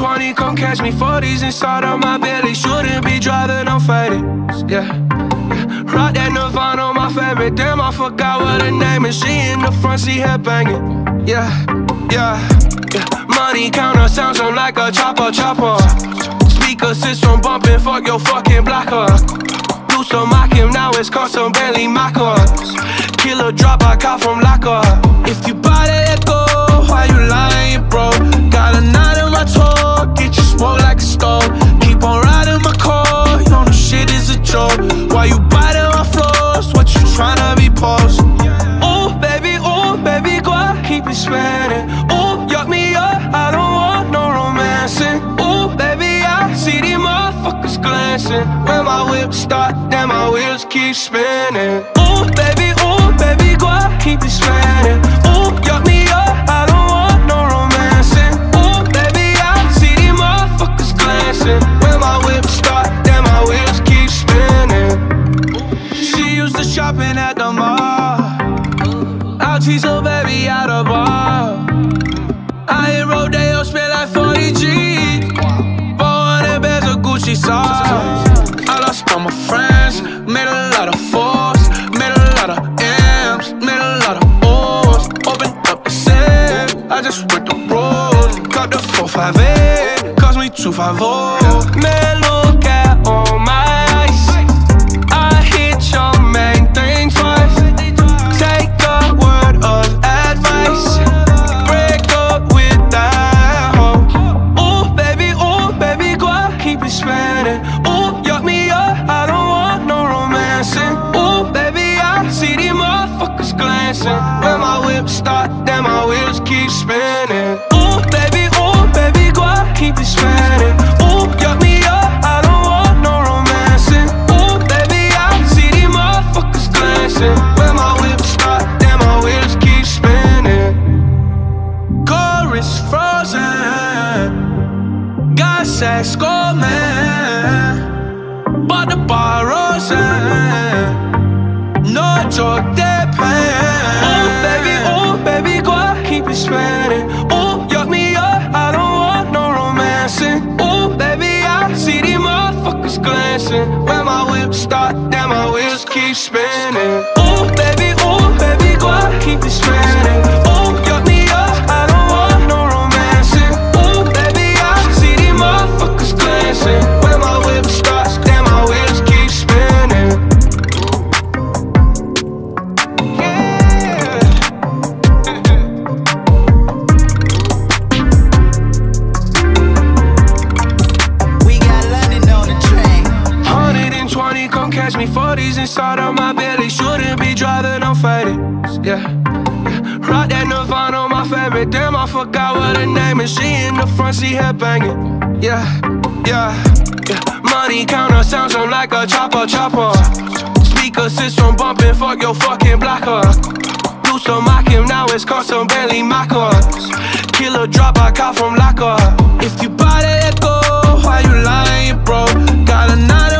120, come catch me 40s inside of my belly. Shouldn't be driving, I'm faded. Yeah. Rock that Nirvana, my favorite. Damn, I forgot what her name is. She in the front seat, head banging. Yeah, yeah. Money counter sounds like a chopper, chopper. Speaker system bumping, fuck your fucking blocker. Used to mock him, now it's custom Bentley Maccas. Killer drop, I caught from locker. If you buy that go, why you lying, bro? Got a knot in my toe, get you smoke like a stove. Keep on riding my car, you know the shit is a joke. Why you biting my floors? What you tryna be post? Oh, baby, oh, baby, go out, keep it spinning. Oh, yuck me up, I don't want no romancing. Oh, baby, I see these motherfuckers glancing. When my whip start, then my wheels keep spinning. Oh, at the mall. I'll tease her baby spinning. Oh, baby, oh, baby, go keep it spinning. 40s inside of my belly. Shouldn't be driving, I'm faded. Yeah. yeah. Rock that Nirvana, my favorite. Damn, I forgot what her name is. She in the front seat, head banging. Yeah, yeah, yeah. Money counter sounds like a chopper, chopper. Speaker system bumping, fuck your fucking blocker. Used to mock him, now it's custom Bentley Maccas. Killer drop, I caught from locker. If you buy that go, why you lying, bro? Got a knot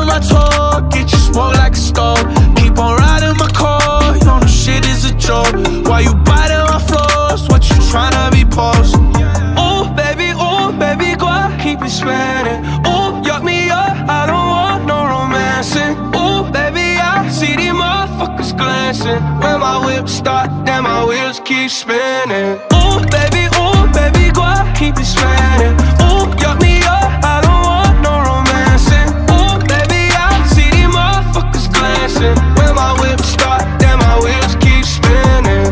glancing. When my whip start, then my wheels keep spinning. Oh, baby, oh, baby, go out, keep it spinning. Oh, yuck me up, I don't want no romancing. Oh, baby, I see these motherfuckers glancing. When my whip start, then my wheels keep spinning.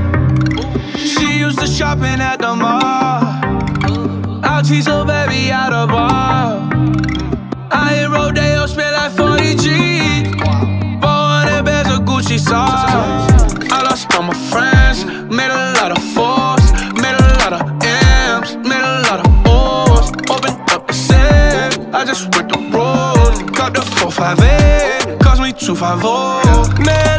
She used to shopping at the mall. I'll tease her baby out of bar. I hit Rodeo, of I lost all my friends, made a lot of fours, made a lot of M's, made a lot of O's. Opened up the safe, I just went the road. Got the 458, cost me 250. Man,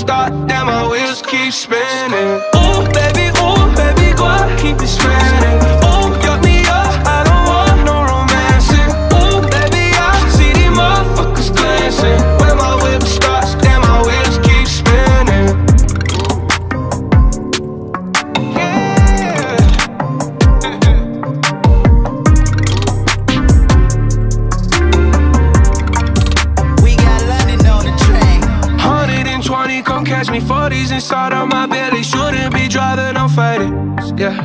start catch me 40s inside of my belly. Shouldn't be driving, I'm faded. Yeah.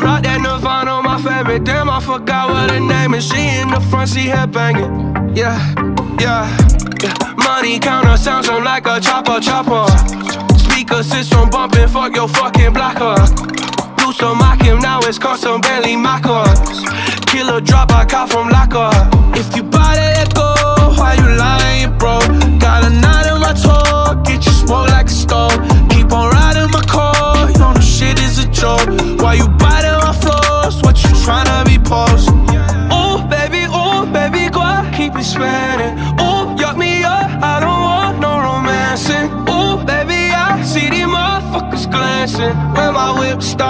Rock that Nirvana, my favorite. Damn, I forgot what her name is. She in the front, she head banging. Yeah, yeah. yeah. Money counter sounds I'm like a chopper, chopper. Speaker system bumping, fuck your fucking blocker. Used to mock him, now it's custom belly Maccas. Killer drop I caught from locker. If you buy that echo, why you lying, bro? Got a knot in my toe smoke like a stove. Keep on riding my car, you know shit is a joke. Why you biting my floors? What you tryna be post? Oh, baby, oh, baby, go on, keep me sweating. Oh, yuck me up, I don't want no romancing. Oh, baby, I see these motherfuckers glancing when my whip starts.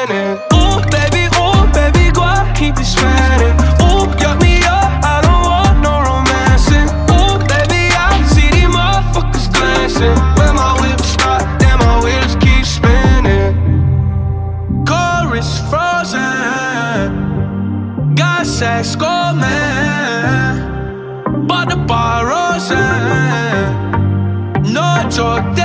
sex man But the bar rose No joke